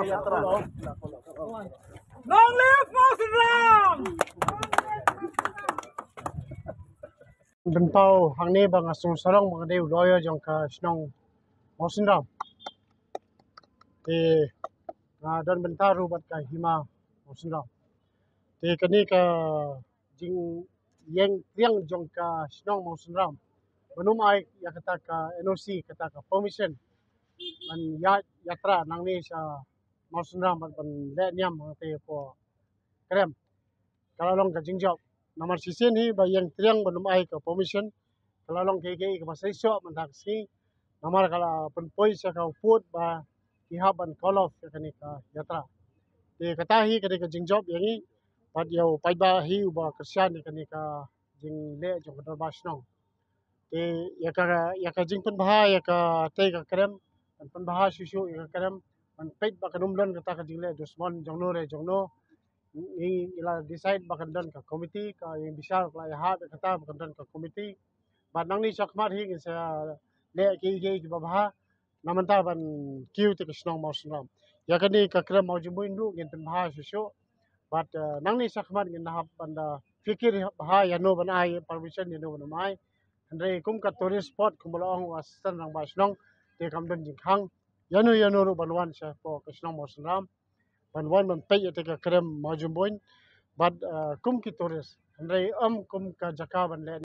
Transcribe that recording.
Long live Muslim! Dan tahu hang ni bang asung sorong bang dia udah yang ke senang Muslim. Eh, dan bentar rubat ke hima Muslim. Di kini ke jing yang tiang jong ke senang Muslim. Menum ai ya kata ke NOC kata ke permission. Dan ya yatra nang ni sa มอสนามันเป็นเลเนียมของตัวพอครับกลาลองกับจิงจอกนมาร์ซิเซนี่ใบยังเตียงบนนุ่มไอกับพอมิชันกลาลองเก่งๆกับมาใส่ชอบมันทักซี่นมาร์กลาเป็นปอยส์เขาพูดว่าที่ฮับมันคอลอฟกันนี่ค่ะยัตราเด็กตาฮีกันนี่กับจิงจอกอย่างนี้พัดยาวไปบ้าฮีอุบะคริสเตียนกันนี่ค่ะจิงเล่จงกันรบชนงเด็กยังก็ยังก็จิงเป็นบ้ายังก็เตะกับครับเป็นบ้าชิวๆยังก็ครับ pen peit ba ka num lon ka ta ka jing le dusman jong no re jong no ni ila decide bakan dan ka committee ka yung bisar ka ya ha kata bakan dan ka committee. Ba nang ni sakmat hi sa le ki ki ki babha namanta ban kiu te kisnong mau sunam ya kan ni ka kram mau jumu indu ngin pen bha su shu but nang ni sakmat ngin na banda fikir bha ya ban ai permission ya no ban mai andre kum ka tourist spot kum bala ong assistant rang ba snong te kam khang yanu yanu ru ban wan sa po kisnong mau sunam ban wan man pe ya te ka krem mau jumboin but kum ki tourist andre am kum ka jaka ban le